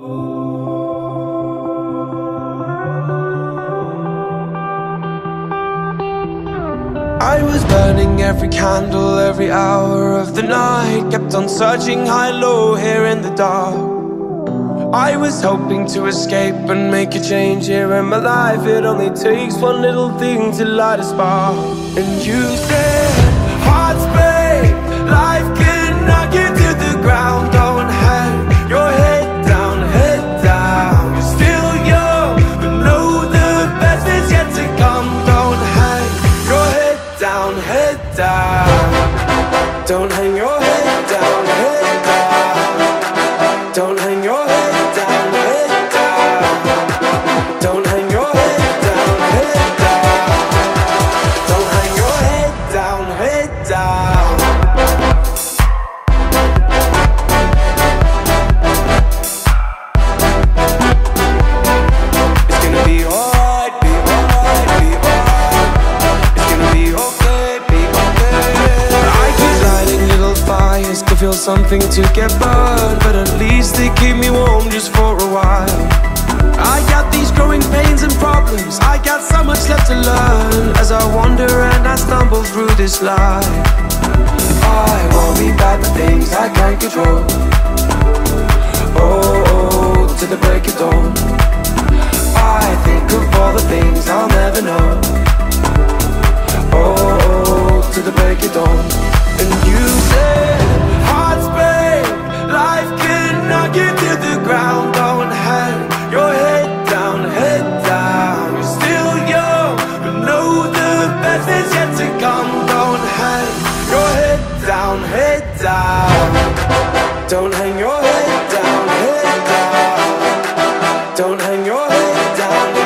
I was burning every candle every hour of the night Kept on searching high-low here in the dark. I was hoping to escape and make a change here in my life. It only takes one little thing to light a spark. And you said, down Don't hang your head down, head down Don't hang your head feel something to get burned But at least they keep me warm just for a while. I got these growing pains and problems. I got so much left to learn As I wander and I stumble through this life. I worry about the things I can't control. Oh, oh, oh to the break of dawn down. Don't hang your head down, head down. Don't hang your head down.